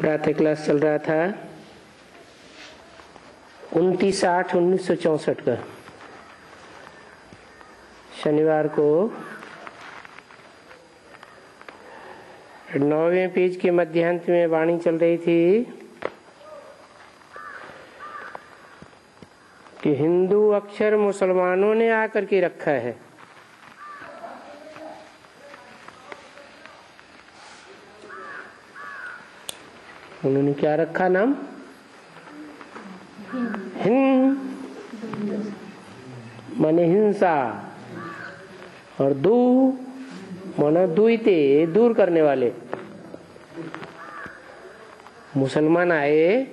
प्रातः क्लास चल रहा था। उनतीस आठ उन्नीस सौ चौसठ का। शनिवार को नौवे पेज के मध्यांत में वाणी चल रही थी कि हिंदू अक्षर मुसलमानों ने आकर के रखा है। उन्होंने क्या रखा नाम? हिंद। माने हिंसा। और दू, माना दुईते, दूर करने वाले। मुसलमान आए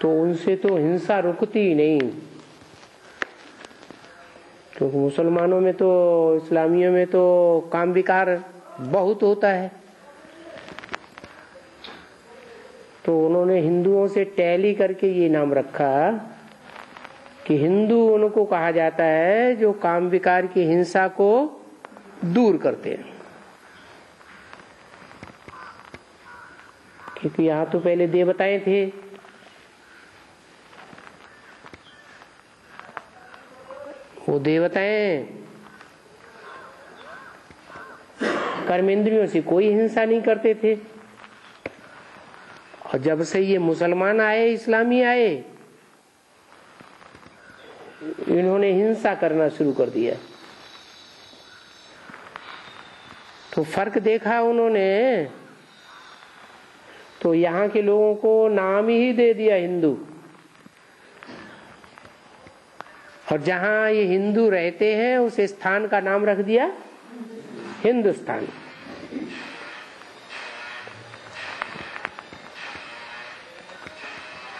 तो उनसे तो हिंसा रुकती ही नहीं। क्योंकि मुसलमानों में तो इस्लामियों में तो काम विकार बहुत होता है। तो उन्होंने हिंदुओं से टैली करके ये नाम रखा कि हिंदू उनको कहा जाता है जो काम विकार की हिंसा को दूर करते हैं। क्योंकि यहाँ तो पहले देवताएँ थे। वो देवताएँ कर्मेंद्रियों से कोई हिंसा नहीं करते थे। और जब से ये मुसलमान आए, इस्लामी आए, इन्होंने हिंसा करना शुरू कर दिया। तो फ़र्क देखा उन्होंने तो यहाँ के लोगों को नाम ही दे दिया हिंदू। और जहाँ ये हिंदू रहते हैं, उस स्थान का नाम रख दिया हिंदुस्तान।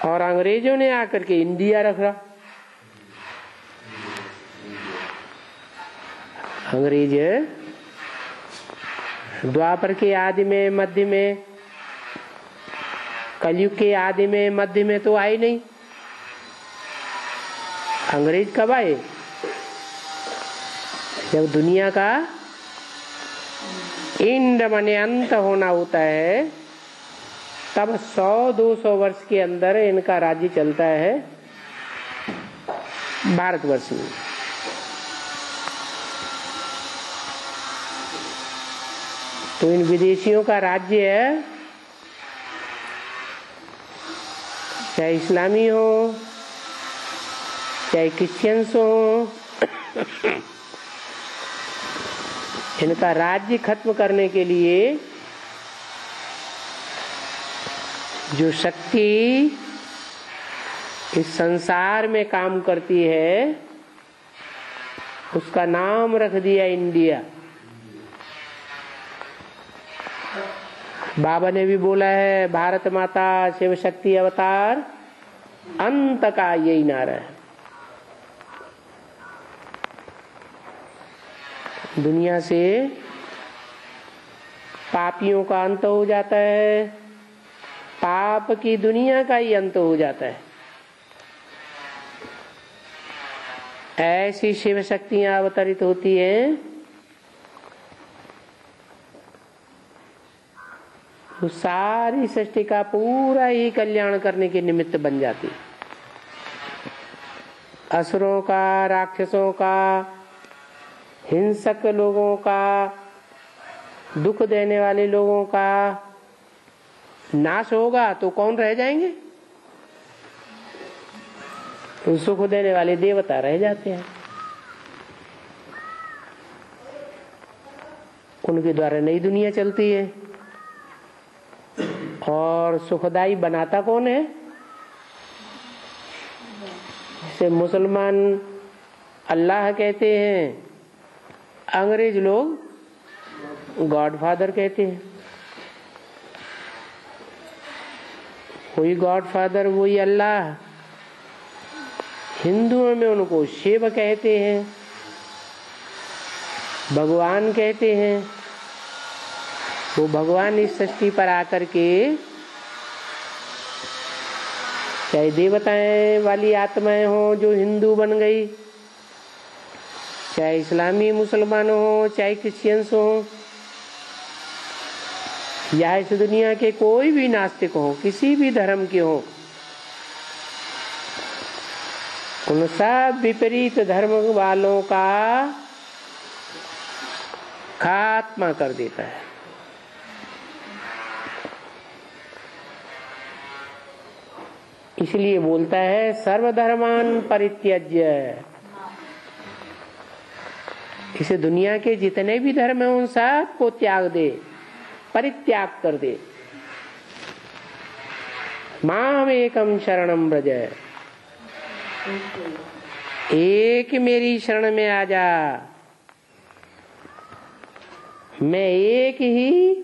और अंग्रेज़ों ने आकर के इंडिया रखा। अंग्रेज़ द्वापर के आदि में, मध्य में, कलयुग के आदि में, मध्य में तो आए नहीं। अंग्रेज़ कब आए? जब दुनिया का इंड मने अंत होना होता है। तब 100-200 वर्ष के अंदर इनका राज्य चलता है भारतवर्ष में। तो इन विदेशियों का राज्य है, चाहे इस्लामी हो, चाहे क्रिश्चियंस हो, इनका राज्य खत्म करने के लिए जो शक्ति इस संसार में काम करती है, उसका नाम रख दिया इंडिया। बाबा ने भी बोला है, भारत माता, शिव शक्ति अवतार, अंत का यही नारा है। दुनिया से पापियों का अंत हो जाता है। पाप की दुनिया का ही अंत हो जाता है। ऐसी शिव शक्तियाँ अवतरित होती है। तो सारी सृष्टि का पूरा ही कल्याण करने के निमित्त बन जाती असुरों का, राक्षसों का, हिंसक लोगों का, दुख देने वाले लोगों का नाश होगा तो कौन रह जाएँगे? तो सुख देने वाले देवता रह जाते हैं। उनके द्वारा नई दुनिया चलती है। और सुखदाई बनाता कौन है? जैसे मुसलमान अल्लाह कहते हैं। अंग्रेज़ लोग गॉड फादर कहते हैं। वही गॉड फादर वही अल्लाह। हिंदुओं में उनको शिव कहते हैं, भगवान कहते हैं। वो भगवान इस सृष्टि पर आकर के चाहे देवताएँ वाली आत्माएँ हो, जो हिंदू बन गई, चाहे इस्लामी मुसलमान हो, चाहे क्रिश्चियंस हो या इस दुनिया के कोई भी नास्तिक हो, किसी भी धर्म के हो, उन सब विपरीत धर्म वालों का खात्मा कर देता है। इसलिए बोलता है, सर्वधर्मान परित्यज्य। इसे दुनिया के जितने भी धर्म है, उन सबको त्याग दे। परित्याग कर दे। माम एकम शरणम ब्रज एक मेरी शरण में आ जा। मैं एक ही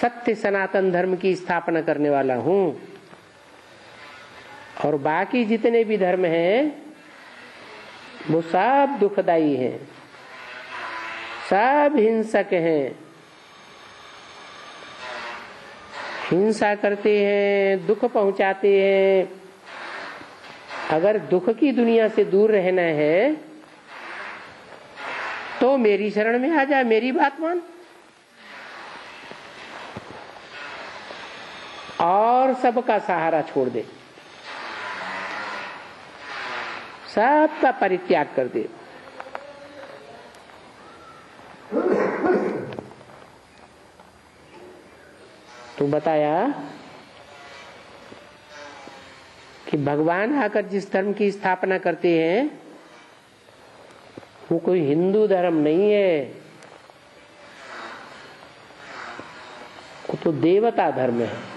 सत्य सनातन धर्म की स्थापना करने वाला हूँ। और बाकी जितने भी धर्म हैं, वो सब दुखदाई हैं। सब हिंसक हैं। हिंसा करते हैं, दुख पहुंचाते हैं। अगर दुख की दुनिया से दूर रहना है तो मेरी शरण में आ जा, मेरी बात मान। और सबका सहारा छोड़ दे। सबका परित्याग कर दे। तो बताया कि भगवान आकर जिस धर्म की स्थापना करते हैं, वो कोई हिंदू धर्म नहीं है। वो तो देवता धर्म है।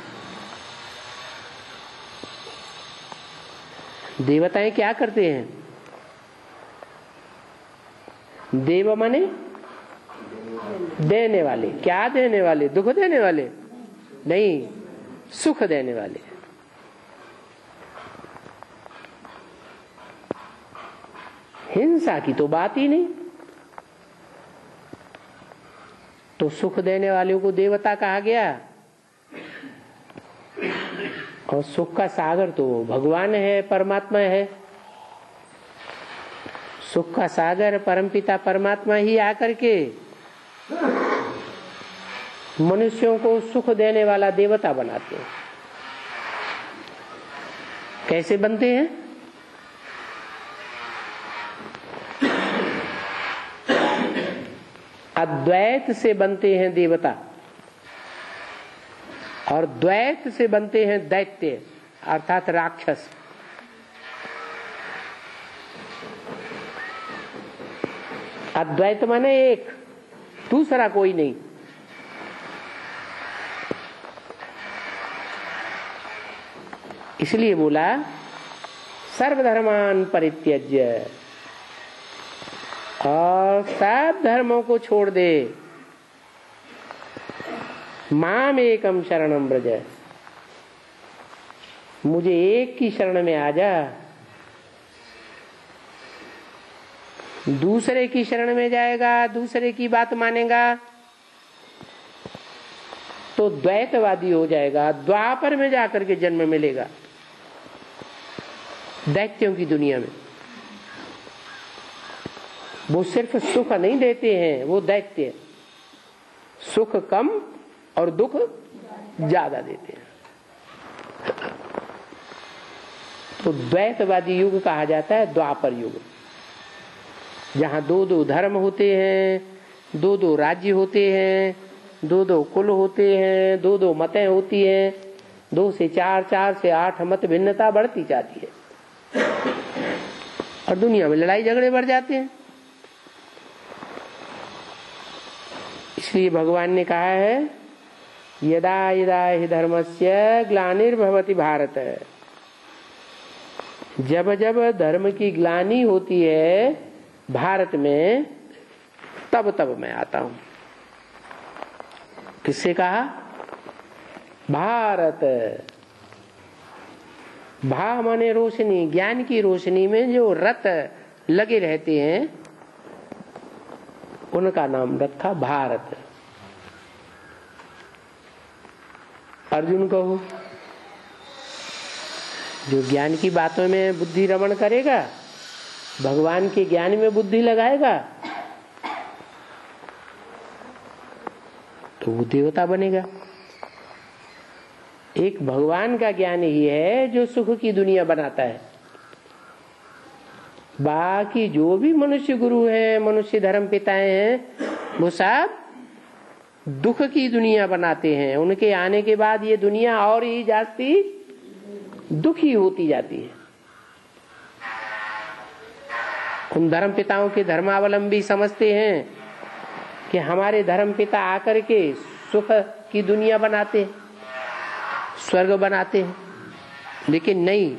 देवताएँ क्या करते हैं? देव माने? देने वाले। क्या देने वाले? दुख देने वाले। नहीं, सुख देने वाले। हिंसा की तो बात ही नहीं। तो सुख देने वाले को देवता कहा गया। और सुख का सागर तो भगवान है, परमात्मा है। सुख का सागर, परमपिता परमात्मा ही आकर के मनुष्यों को सुख देने वाला देवता बनाते हैं। कैसे बनते हैं? अद्वैत से बनते हैं देवता और द्वैत से बनते हैं दैत्य, अर्थात राक्षस। अद्वैत माने एक, दूसरा कोई नहीं। इसलिए बोला, सर्वधर्मान परित्यज्य। और सब धर्मों को छोड़ दे। माम एकम शरणम ब्रज मुझे एक की शरण में आ जा। दूसरे की शरण में जाएगा, दूसरे की बात मानेगा तो द्वैतवादी हो जाएगा, द्वापर में जाकर के जन्म मिलेगा। दैत्यों की दुनिया में। वो सिर्फ़ सुख नहीं देते हैं, वो दैत्य सुख कम और दुख ज़्यादा देते हैं। तो द्वैतवादी युग कहा जाता है, द्वापर युग। जहाँ दो दो धर्म होते हैं, दो दो राज्य होते हैं, दो दो कुल होते हैं, दो दो मतें होती हैं, दो से चार चार से आठ मत भिन्नता बढ़ती जाती है। और दुनिया में लड़ाई झगड़े बढ़ जाते हैं। इसलिए भगवान ने कहा है, यदा यदा ही धर्म से ग्लानिर्भवती भारत। जब जब धर्म की ग्लानी होती है भारत में, तब तब मैं आता हूँ। किससे कहा? भारत। भा माने रोशनी, ज्ञान की रोशनी में जो रत लगे रहते हैं, उनका नाम रखा भारत। अर्जुन कहो, जो ज्ञान की बातों में बुद्धि रमण करेगा, भगवान के ज्ञान में बुद्धि लगाएगा तो वो देवता बनेगा। एक भगवान का ज्ञान ही है जो सुख की दुनिया बनाता है। बाकी जो भी मनुष्य गुरु है, मनुष्य धर्म पिताएँ हैं, वो सब दुख की दुनिया बनाते हैं। उनके आने के बाद ये दुनिया और ही जाती, दुखी होती जाती है। उन धर्म पिताओं के धर्मावलंबी समझते हैं कि हमारे धर्म पिता आकर के सुख की दुनिया बनाते हैं। स्वर्ग बनाते हैं। लेकिन नहीं,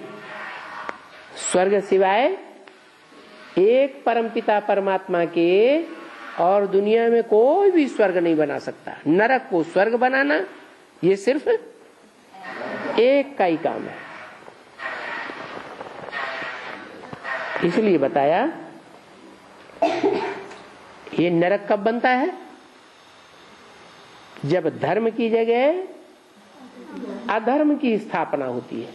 स्वर्ग सिवाय एक परम पिता परमात्मा के और दुनिया में कोई भी स्वर्ग नहीं बना सकता। नरक को स्वर्ग बनाना, ये सिर्फ़ एक का ही काम है। इसलिए बताया, ये नरक कब बनता है? जब धर्म की जगह अधर्म की स्थापना होती है।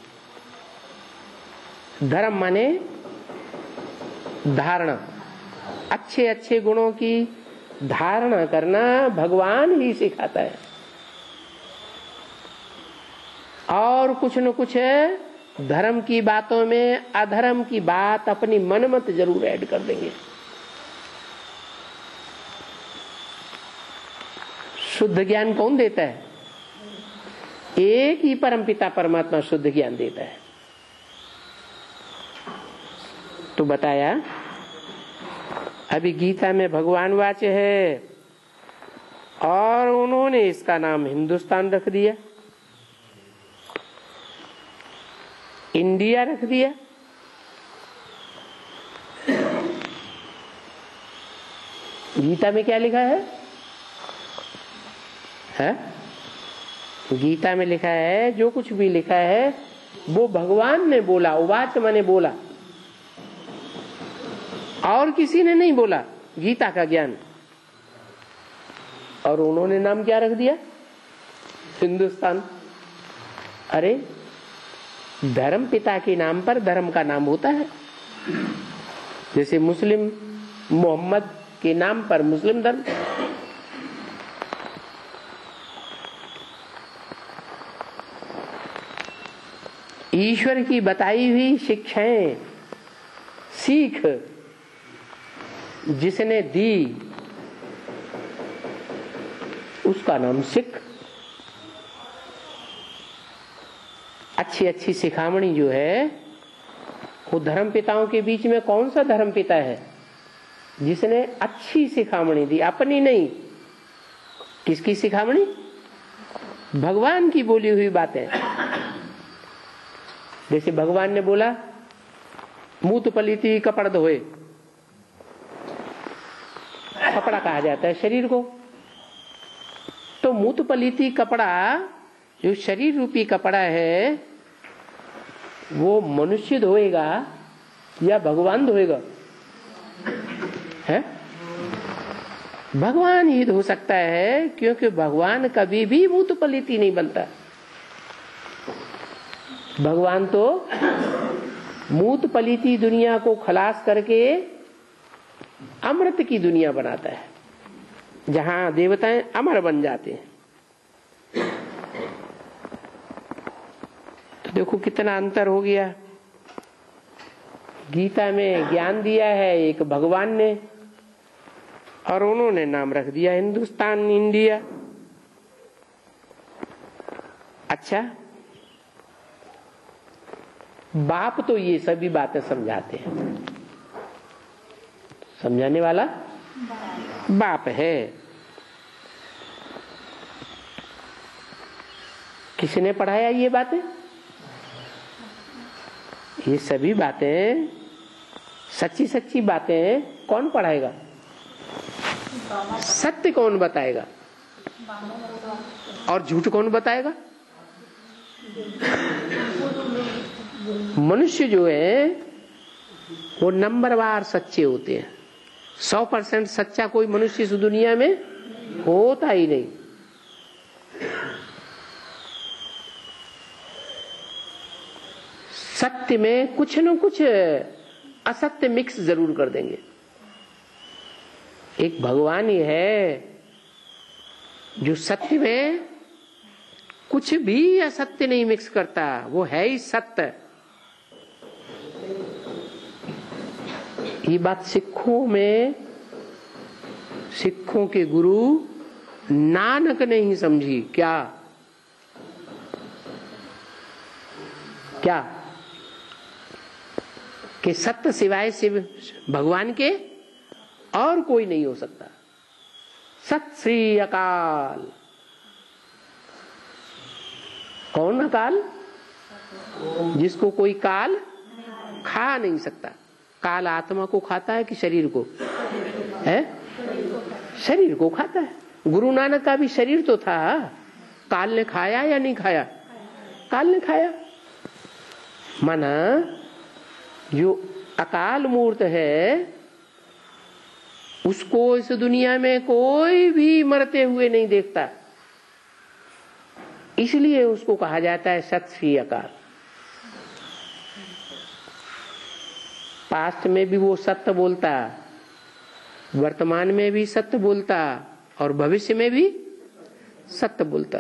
धर्म माने धारणा। अच्छे अच्छे गुणों की धारणा करना भगवान ही सिखाता है। और कुछ न कुछ धर्म की बातों में अधर्म की बात अपनी मनमत ज़रूर ऐड कर देंगे। शुद्ध ज्ञान कौन देता है? एक ही परमपिता परमात्मा शुद्ध ज्ञान देता है। तो बताया, अभी गीता में भगवान वाच्य है और उन्होंने इसका नाम हिंदुस्तान रख दिया, इंडिया रख दिया, गीता में क्या लिखा है? है? गीता में लिखा है, जो कुछ भी लिखा है, वो भगवान ने बोला उवाच मैंने बोला। और किसी ने नहीं बोला, गीता का ज्ञान। और उन्होंने नाम क्या रख दिया? हिंदुस्तान। अरे, धर्म पिता के नाम पर धर्म का नाम होता है। जैसे मुस्लिम मोहम्मद के नाम पर मुस्लिम धर्म। ईश्वर की बताई हुई शिक्षाएँ, सीख जिसने दी, उसका नाम सिख। अच्छी अच्छी सिखामणी जो है, वो धर्म पिताओं के बीच में कौन सा धर्म पिता है? जिसने अच्छी सिखामणी दी, अपनी नहीं। किसकी सिखामणी? भगवान की बोली हुई बातें। जैसे भगवान ने बोला मूत पलीती कपड़ धोए कपड़ा कहा जाता है शरीर को। तो मूत पलीती कपड़ा, जो शरीर रूपी कपड़ा है, वो मनुष्य धोएगा या भगवान धोएगा? है? भगवान ही धो सकता है, क्योंकि भगवान कभी भी मूत पलीती नहीं बनता। भगवान तो मूत पलीती दुनिया को खलास करके अमृत की दुनिया बनाता है। जहाँ देवताएँ अमर बन जाते हैं। तो देखो कितना अंतर हो गया। गीता में ज्ञान दिया है एक भगवान ने और उन्होंने नाम रख दिया हिंदुस्तान, इंडिया। अच्छा बाप तो ये सभी बातें समझाते हैं। समझाने वाला? बाप है। किसने पढ़ाया ये बातें? ये सभी बातें, सच्ची सच्ची बातें कौन पढ़ाएगा? सत्य कौन बताएगा? और झूठ कौन बताएगा? मनुष्य जो है, वो नंबरवार सच्चे होते हैं। सौ परसेंट सच्चा कोई मनुष्य इस दुनिया में होता ही नहीं। सत्य में कुछ न कुछ असत्य मिक्स ज़रूर कर देंगे। एक भगवान ही है जो सत्य में कुछ भी असत्य नहीं मिक्स करता, वो है ही सत्य। ये बात सिखों में, सिखों के गुरु नानक ने ही समझी। क्या? क्या? कि सत्य सिवाय से भगवान के और कोई नहीं हो सकता। सत श्री अकाल। कौन अकाल? जिसको कोई काल खा नहीं सकता। काल आत्मा को खाता है कि शरीर को? है? शरीर को खाता है। गुरु नानक का भी शरीर तो था। काल ने खाया या नहीं खाया? काल ने खाया। माना, जो अकाल मूर्त है, उसको इस दुनिया में कोई भी मरते हुए नहीं देखता। इसलिए उसको कहा जाता है सत श्री अकाल। पास्ट में भी वो सत्य बोलता, वर्तमान में भी सत्य बोलता और भविष्य में भी सत्य बोलता।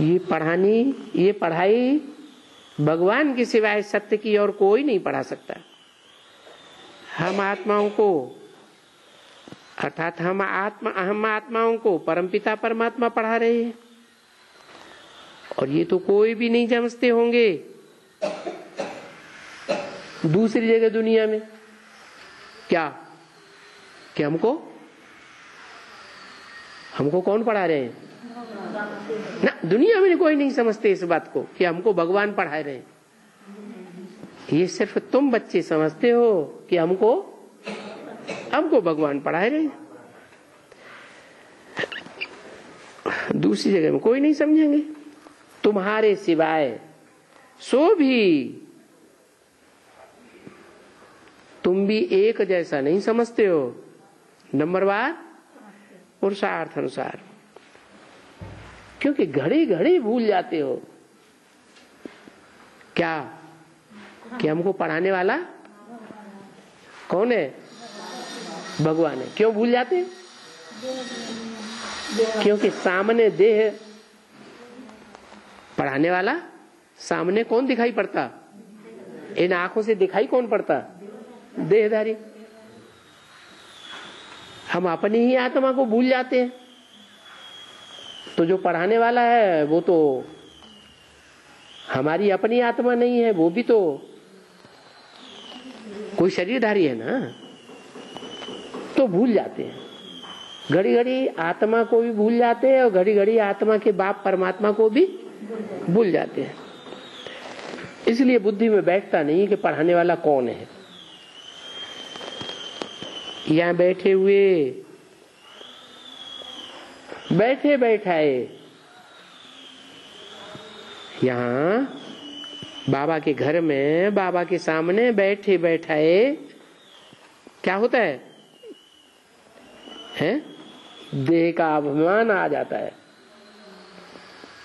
ये पढ़ानी, ये पढ़ाई भगवान के सिवाय सत्य की और कोई नहीं पढ़ा सकता। हम आत्माओं को, अर्थात हम आत्मा, हम आत्माओं को परमपिता परमात्मा पढ़ा रहे हैं। और ये तो कोई भी नहीं समझते होंगे। दूसरी जगह दुनिया में क्या? कि हमको? हमको कौन पढ़ा रहे हैं? ना, दुनिया में कोई नहीं समझते इस बात को कि हमको भगवान पढ़ा रहे हैं। ये सिर्फ़ तुम बच्चे समझते हो कि हमको हमको भगवान पढ़ा रहे हैं। दूसरी जगह में कोई नहीं समझेंगे। तुम्हारे सिवाय सो भी। तुम भी एक जैसा नहीं समझते हो। नंबर बार पुरुषार्थ अनुसार। क्योंकि घड़ी घड़ी भूल जाते हो। क्या? कि हमको पढ़ाने वाला? कौन है? भगवान है। क्यों भूल जाते क्योंकि सामने देह पढ़ाने वाला? सामने कौन दिखाई पड़ता? इन आँखों से दिखाई कौन पड़ता? देहधारी। हम अपनी ही आत्मा को भूल जाते हैं। तो जो पढ़ाने वाला है, वो तो हमारी अपनी आत्मा नहीं है, वो भी तो कोई शरीरधारी है ना? तो भूल जाते हैं। घड़ी घड़ी आत्मा को भी भूल जाते हैं और घड़ी घड़ी आत्मा के बाप परमात्मा को भी भूल जाते हैं। इसलिए बुद्धि में बैठता नहीं कि पढ़ाने वाला कौन है। यहाँ बैठे हुए, बैठे बैठाए। यहाँ बाबा के घर में, बाबा के सामने बैठे बैठाए। क्या होता है? हैं? देह का अभिमान आ जाता है।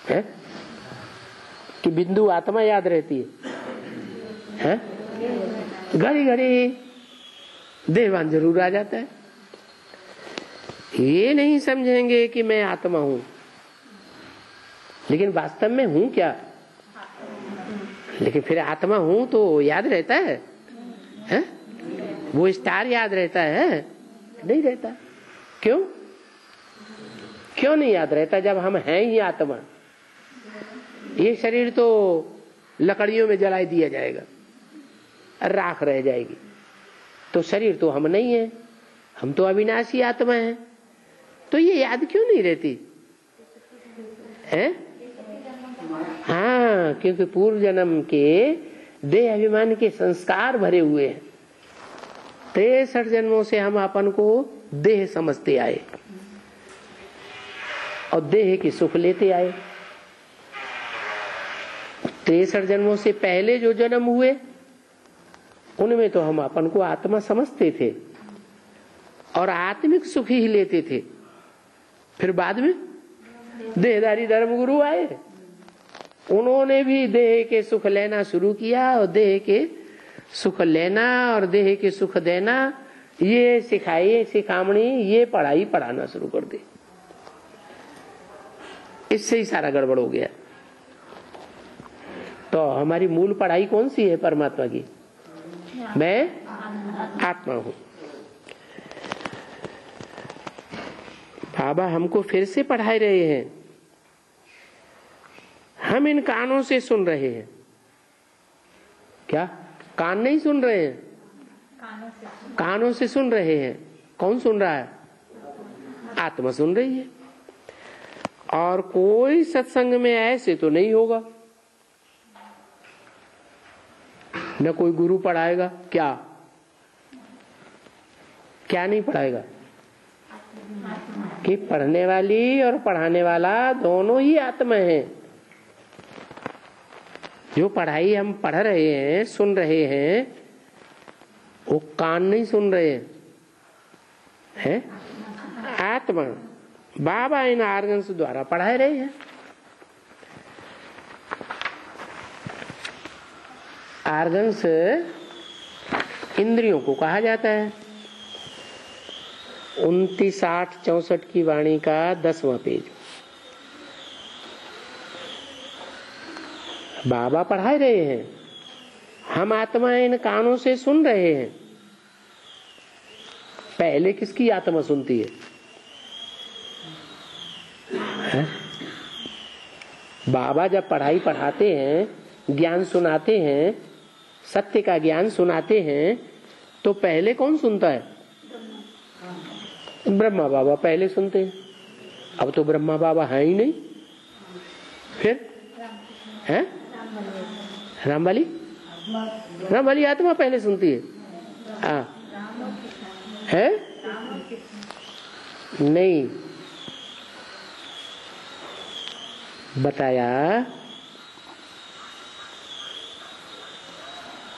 हैं? कि बिंदु आत्मा याद रहती है। हैं? घड़ी घड़ी देहवान ज़रूर आ जाता है। ये नहीं समझेंगे कि मैं आत्मा हूँ। लेकिन वास्तव में हूँ क्या? लेकिन फिर आत्मा हूँ तो याद रहता है, है? वो स्टार याद रहता है। नहीं रहता। क्यों? क्यों नहीं याद रहता जब हम हैं ही आत्मा? ये शरीर तो लकड़ियों में जलाई दिया जाएगा। राख रह जाएगी। तो शरीर तो हम नहीं है। हम तो अविनाशी आत्मा है। तो ये याद क्यों नहीं रहती? है? हाँ क्योंकि पूर्व जन्म के देह अभिमान के संस्कार भरे हुए हैं। तिरसठ जन्मों से हम अपन को देह समझते आए। और देह के सुख लेते आए। तिरसठ जन्मों से पहले जो जन्म हुए, उनमें तो हम अपन को आत्मा समझते थे और आत्मिक सुख ही लेते थे। फिर बाद में देहदारी धर्म गुरु आए। उन्होंने भी देह के सुख लेना शुरू किया और देह के सुख लेना और देह के सुख देना। ये सिखाई सिखामणी, ये पढ़ाई पढ़ाना शुरू कर दे। इससे ही सारा गड़बड़ हो गया। तो हमारी मूल पढ़ाई कौन सी है परमात्मा की? मैं आत्मा हूँ। बाबा हमको फिर से पढ़ाई रहे हैं। हम इन कानों से सुन रहे हैं। क्या? कान नहीं सुन रहे हैं? कानों से सुन रहे हैं। कौन सुन रहा है? आत्मा सुन रही है। और कोई सत्संग में ऐसे तो नहीं होगा। न कोई गुरु पढ़ाएगा? क्या? क्या नहीं पढ़ाएगा? कि पढ़ने वाली और पढ़ाने वाला दोनों ही आत्मा है। जो पढ़ाई हम पढ़ रहे हैं, सुन रहे हैं, वो कान नहीं सुन रहे हैं। है? आत्मा। बाबा इन आर्गन्स द्वारा पढ़ाए रहे हैं। आर्गन्स इंद्रियों को कहा जाता है। उन्तीस आठ चौसठ की वाणी का दसवां पेज। बाबा पढ़ाए रहे हैं। हम आत्मा इन कानों से सुन रहे हैं। पहले किसकी आत्मा सुनती है, है? बाबा जब पढ़ाई पढ़ाते हैं ज्ञान सुनाते हैं सत्य का ज्ञान सुनाते हैं तो पहले कौन सुनता है? ब्रह्मा बाबा पहले सुनते हैं। अब तो ब्रह्मा बाबा है ही नहीं। फिर? है? राम वाली राम वाली आत्मा पहले सुनती है। हाँ है? नहीं। बताया।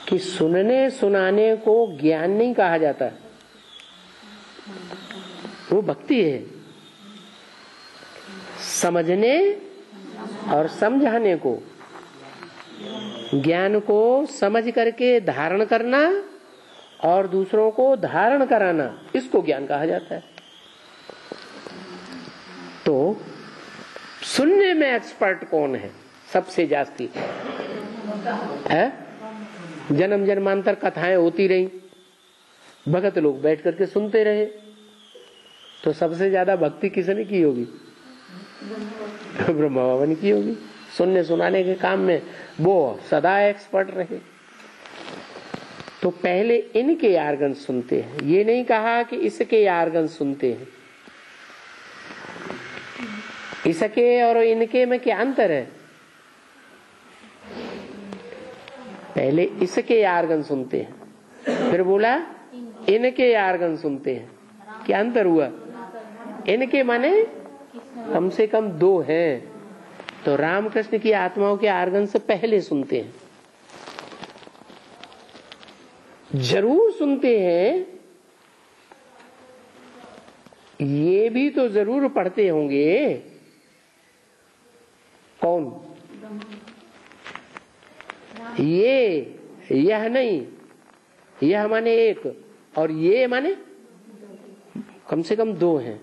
कि सुनने सुनाने को ज्ञान नहीं कहा जाता। वो भक्ति है। समझने और समझाने को, ज्ञान को समझ करके धारण करना और दूसरों को धारण कराना, इसको ज्ञान कहा जाता है। तो सुनने में एक्सपर्ट कौन है? सबसे जास्ती। है? जन्म जन्मांतर कथाएँ होती रही। भगत लोग बैठ करके सुनते रहे। तो सबसे ज़्यादा भक्ति किसने की होगी? ब्रह्मा बाबा ने की होगी। सुनने सुनाने के काम में वो सदा एक्सपर्ट रहे। तो पहले इनके आर्गन सुनते हैं। ये नहीं कहा कि इसके आर्गन सुनते हैं। इसके और इनके में क्या अंतर है? पहले इसके आर्गन सुनते हैं। फिर बोला, इनके आर्गन सुनते हैं। क्या अंतर हुआ? इनके माने, कम से कम दो हैं। तो रामकृष्ण की आत्माओं के आर्गन से पहले सुनते हैं। ज़रूर सुनते हैं। ये भी तो ज़रूर पढ़ते होंगे। कौन? ये, यह नहीं, यह माने एक, और ये माने कम से कम दो हैं।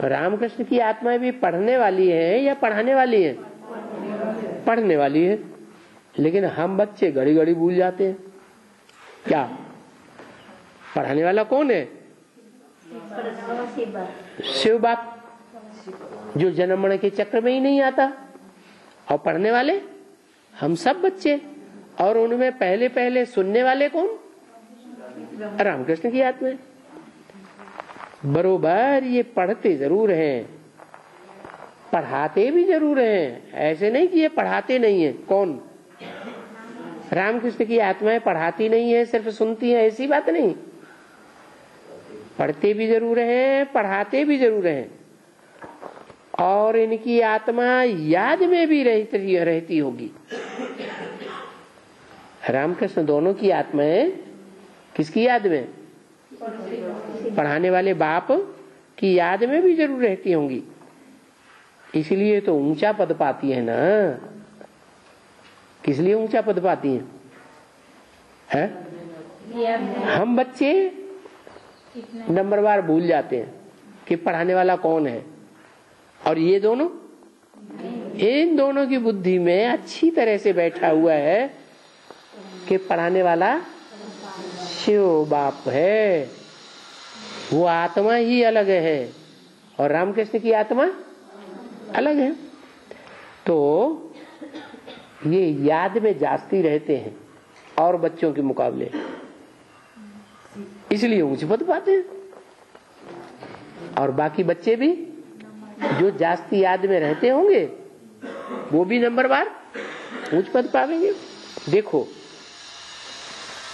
रामकृष्ण की आत्माएँ भी पढ़ने वाली है या पढ़ाने वाली है? पढ़ने वाली है। लेकिन हम बच्चे घड़ी घड़ी भूल जाते हैं। क्या? पढ़ाने वाला कौन है? शिव बाप, जो जन्म के चक्र में ही नहीं आता। और पढ़ने वाले? हम सब बच्चे और उनमें पहले पहले सुनने वाले कौन? रामकृष्ण की आत्मा। बरोबर, ये पढ़ते ज़रूर हैं। पढ़ाते भी ज़रूर हैं। ऐसे नहीं कि ये पढ़ाते नहीं है। कौन? रामकृष्ण की आत्माएँ पढ़ाती नहीं है, सिर्फ़ सुनती है, ऐसी बात नहीं। पढ़ते भी ज़रूर हैं, पढ़ाते भी ज़रूर हैं। और इनकी आत्मा याद में भी रहती रहती होगी। रामकृष्ण दोनों की आत्माएँ किसकी याद में? पढ़ाने वाले बाप की याद में भी ज़रूर रहती होंगी। इसलिए तो ऊँचा पद पाती है ना। किस लिए ऊँचा पद पाती है, है? हम बच्चे नंबर बार भूल जाते हैं कि पढ़ाने वाला कौन है? और ये दोनों? इन दोनों की बुद्धि में अच्छी तरह से बैठा हुआ है कि पढ़ाने वाला शिव बाप है। वो आत्मा ही अलग है और रामकृष्ण की आत्मा अलग है। तो ये याद में जास्ती रहते हैं और बच्चों के मुकाबले। इसलिए ऊंच पद पाते हैं। और बाकी बच्चे भी जो जास्ती याद में रहते होंगे, वो भी नंबर बार ऊंच पद पावेंगे। देखो,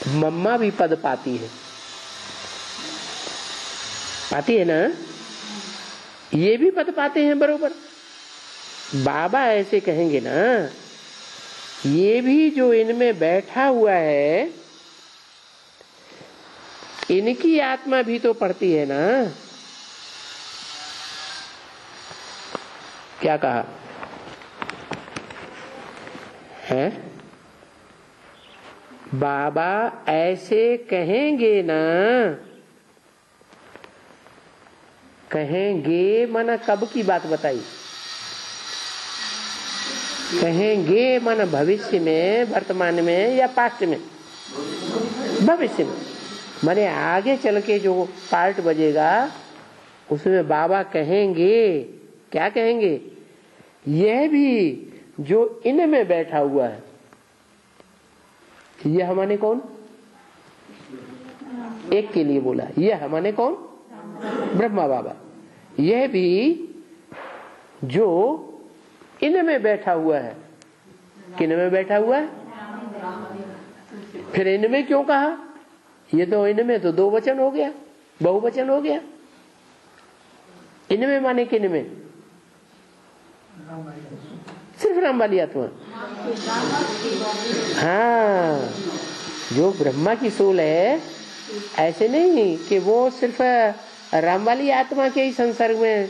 मम्मा भी पद पाती है। पाती है ना? ये भी पद पाते हैं बरोबर। बाबा ऐसे कहेंगे ना, ये भी जो इनमें बैठा हुआ है, इनकी आत्मा भी तो पढ़ती है ना। क्या कहा? है? बाबा ऐसे कहेंगे ना, कहेंगे मन कब की बात बताई? कहेंगे मन भविष्य में, वर्तमान में या पास्ट में? भविष्य में। माने आगे चल के जो पार्ट बजेगा, उसमें बाबा कहेंगे क्या कहेंगे? यह भी जो इनमें बैठा हुआ है यह हमारे कौन? एक के लिए बोला, यह हमारे कौन? ब्रह्मा बाबा। यह भी जो इनमें बैठा हुआ है, किन में बैठा हुआ है? फिर इनमें क्यों कहा? ये तो इनमें तो दो वचन हो गया, बहुवचन हो गया। इनमें माने किन में? सिर्फ़ राम वाली आत्मा हाँ जो ब्रह्मा की सोल है, ऐसे नहीं कि वो सिर्फ़ राम वाली आत्मा के ही संसर्ग में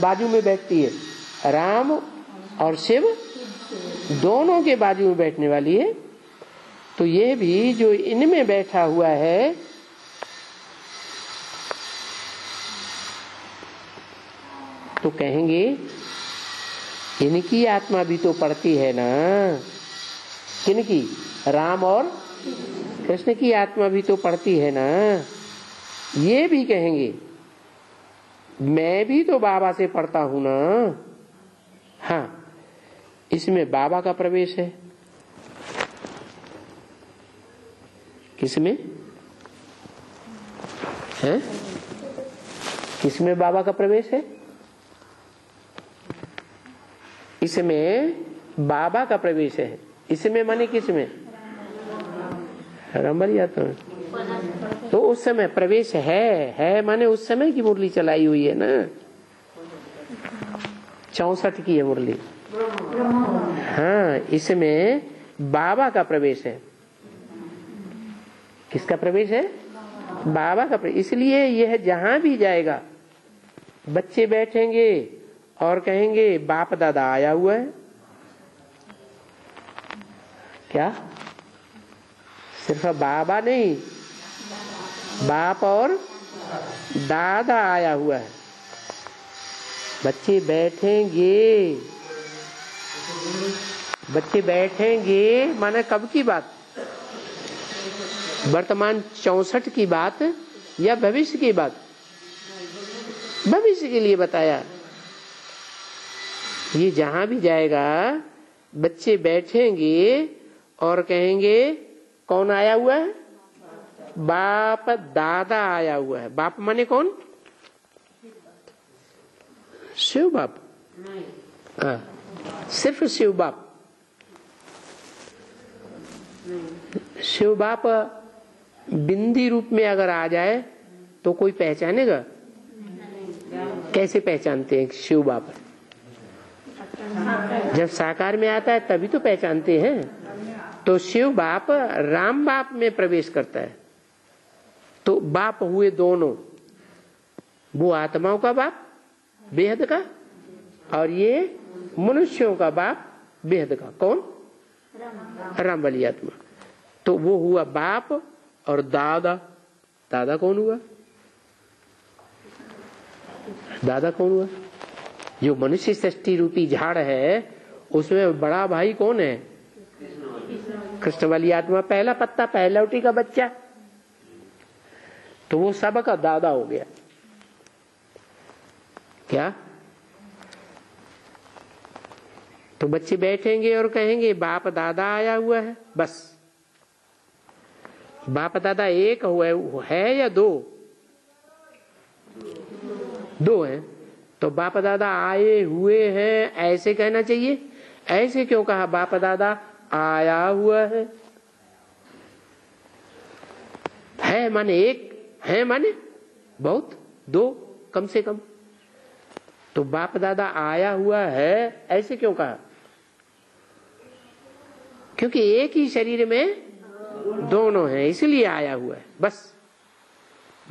बाजू में बैठती है। राम और शिव दोनों के बाजू में बैठने वाली है। तो ये भी जो इनमें बैठा हुआ है तो कहेंगे, इनकी आत्मा भी तो पड़ती है ना। किनकी? राम और कृष्ण की आत्मा भी तो पड़ती है ना। ये भी कहेंगे, मैं भी तो बाबा से पढ़ता हूँ ना। हाँ इसमें बाबा का प्रवेश है। किसमें? है? किसमें बाबा का प्रवेश है? इसमें बाबा का प्रवेश है। इसमें माने किसमें? रमल आत्मा में। तो उस समय प्रवेश है है माने उस समय की मुरली चलाई हुई है ना? चौसठ की है मुरली। हाँ इसमें बाबा का प्रवेश है। किसका प्रवेश है? बाबा का प्रवेश। इसलिए यह जहाँ भी जाएगा, बच्चे बैठेंगे और कहेंगे, बाप दादा आया हुआ है। क्या? सिर्फ़ बाबा नहीं, बाप और दादा आया हुआ है। बच्चे बैठेंगे बच्चे बैठेंगे, माने कब की बात? वर्तमान चौसठ की बात या भविष्य की बात? भविष्य के लिए बताया। ये जहाँ भी जाएगा बच्चे बैठेंगे और कहेंगे कौन आया हुआ है? बाप दादा आया हुआ है। बाप माने कौन? शिव बाप। हाँ। सिर्फ़ शिव बाप। शिव बाप बिंदी रूप में अगर आ जाए तो कोई पहचानेगा? कैसे पहचानते हैं शिव बाप जब साकार में आता है, तभी तो पहचानते हैं। तो शिव बाप राम बाप में प्रवेश करता है। तो बाप हुए दोनों। वो आत्माओं का बाप, बेहद का, और ये मनुष्यों का बाप, बेहद का। कौन? राम वाली आत्मा। तो वो हुआ बाप और दादा। दादा कौन हुआ? दादा कौन हुआ? जो मनुष्य सृष्टि रूपी झाड़ है, उसमें बड़ा भाई कौन है? कृष्ण वाली आत्मा, पहला पत्ता, पहला उठी का बच्चा। तो वो सब का दादा हो गया। क्या? तो बच्चे बैठेंगे और कहेंगे, बाप दादा आया हुआ है, बस। बाप दादा एक हुआ है या दो? दो है। तो बाप दादा आए हुए हैं, ऐसे कहना चाहिए। ऐसे क्यों कहा? बाप दादा आया हुआ है। है माने एक, है माने बहुत, दो, कम से कम। तो बाप दादा आया हुआ है, ऐसे क्यों कहा? क्योंकि एक ही शरीर में दोनों है, इसलिए आया हुआ है। बस।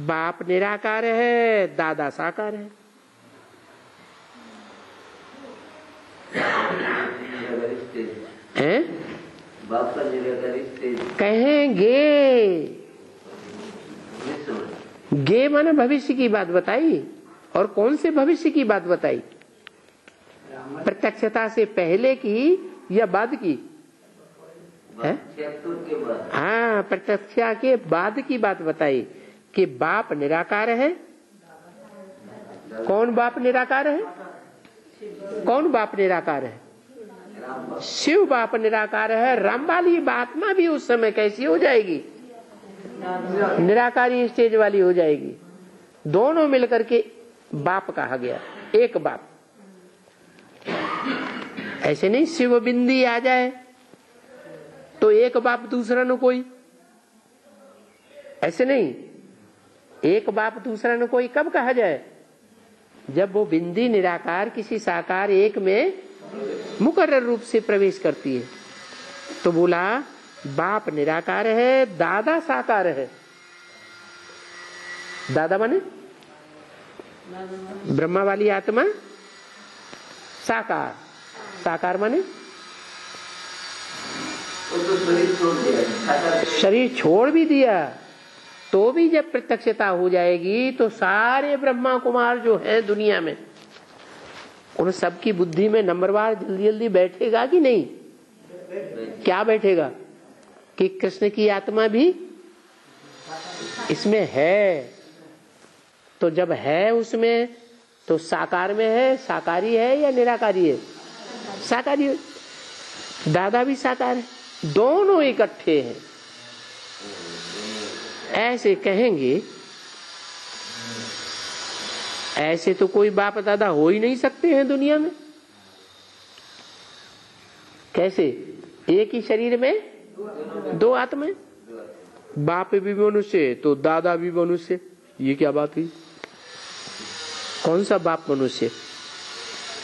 बाप निराकार है, दादा साकार है। हैं? कहेंगे। गे माने भविष्य की बात बताई और कौन से भविष्य की बात बताई? प्रत्यक्षता से पहले की या बाद की? है? छिहत्तर के बाद हाँ प्रत्यक्षा के बाद की बात बताई कि बाप निराकार है। कौन बाप निराकार है? कौन बाप निराकार है? शिव बाप निराकार है। राम वाली आत्मा भी उस समय कैसी हो जाएगी? निराकारी स्टेज वाली हो जाएगी। दोनों मिलकर के बाप कहा गया। एक बाप। ऐसे नहीं शिव बिंदी आ जाए तो एक बाप दूसरा न कोई। ऐसे नहीं। एक बाप दूसरा न कोई कब कहा जाए? जब वो बिंदी निराकार किसी साकार एक में मुकर्र रूप से प्रवेश करती है तो बोला बाप निराकार है दादा साकार है। दादा माने? ब्रह्मा वाली आत्मा साकार। साकार माने? तो शरीर छोड़ भी दिया। तो भी जब प्रत्यक्षता हो जाएगी तो सारे ब्रह्मा कुमार जो है दुनिया में, उन सबकी बुद्धि में नंबरवार जल्दी जल्दी बैठेगा कि नहीं? क्या बैठेगा? कि कृष्ण की आत्मा भी इसमें है। तो जब है उसमें तो साकार में है, साकारी है या निराकारी है? साकारी दादा भी साकार है। दोनों इकट्ठे हैं। ऐसे कहेंगे, ऐसे तो कोई बाप दादा हो ही नहीं सकते हैं दुनिया में। कैसे? एक ही शरीर में? दो आत्माएँ? बाप भी मनुष्य तो दादा भी मनुष्य ये क्या बात हुई? कौन सा बाप मनुष्य?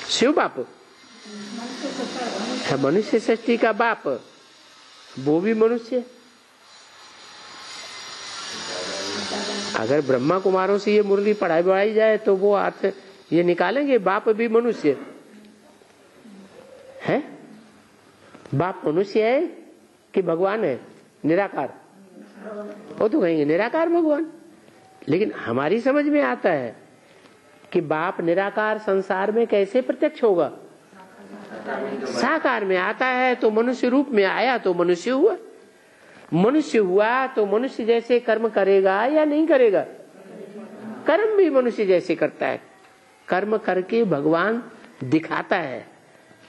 शिव बाप? है मनुष्य सृष्टि का बाप, वो भी मनुष्य अगर ब्रह्मा कुमारों से ये मुरली पढ़ाई बढ़ाई जाए तो वो हाथ ये निकालेंगे, बाप भी मनुष्य। है? बाप मनुष्य है कि भगवान है? निराकार। वो तो कहेंगे, निराकार भगवान। लेकिन हमारी समझ में आता है कि बाप निराकार संसार में कैसे प्रत्यक्ष होगा? साकार में आता है तो मनुष्य रूप में आया तो मनुष्य हुआ। मनुष्य हुआ तो मनुष्य जैसे कर्म करेगा या नहीं करेगा? कर्म भी मनुष्य जैसे करता है। कर्म करके भगवान दिखाता है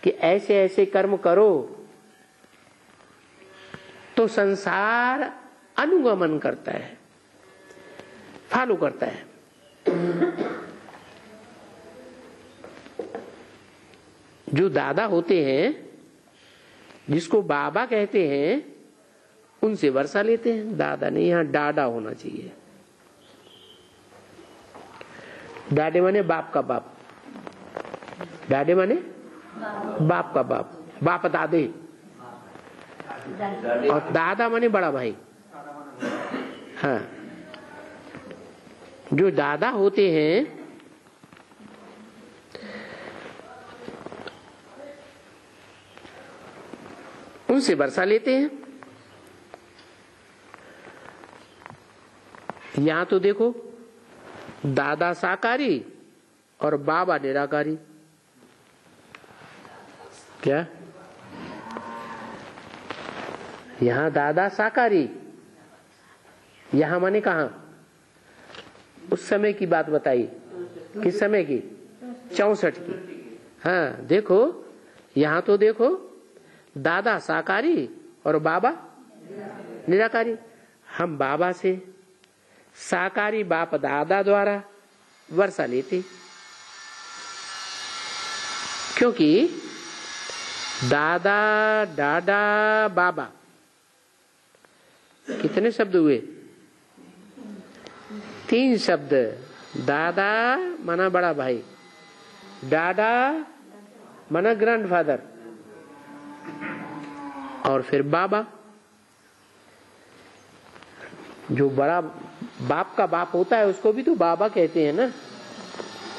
कि ऐसे ऐसे कर्म करो। तो संसार अनुगमन करता है। फॉलो करता है। जो दादा होते हैं, जिसको बाबा कहते हैं उनसे वर्षा लेते हैं। दादा नहीं यहाँ डाडा होना चाहिए। डाडे माने बाप का बाप। डाडे माने बाप का बाप। बाप दादे। और दादा माने बड़ा भाई। हाँ। जो दादा होते हैं, उनसे वर्षा लेते हैं। यहाँ तो देखो, दादा साकारी और बाबा निराकारी। क्या? यहाँ दादा साकारी यहाँ माने कहा? उस समय की बात बताई किस समय की? चौसठ की। हाँ देखो, यहाँ तो देखो, दादा साकारी और बाबा निराकारी। हम बाबा से साकारी बाप दादा द्वारा वर्षा लेते। क्योंकि दादा, डाडा, बाबा, कितने शब्द हुए? तीन शब्द। दादा, माना बड़ा भाई। दादा माना ग्रैंडफादर और फिर बाबा। जो बड़ा बाप का बाप होता है, उसको भी तो बाबा कहते हैं ना।